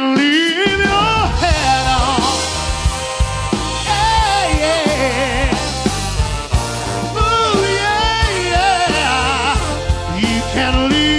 and leave your head on. Yeah, yeah. Ooh, yeah, yeah. You can leave.